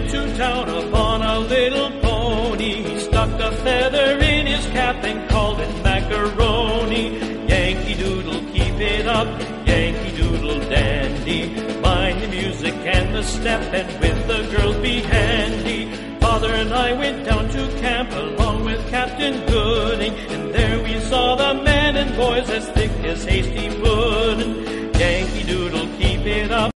to town upon a little pony. He stuck a feather in his cap and called it macaroni. Yankee Doodle, keep it up, Yankee Doodle dandy. Mind the music and the step, and with the girls be handy. Father and I went down to camp along with Captain Gooding, and there we saw the men and boys as thick as hasty pudding.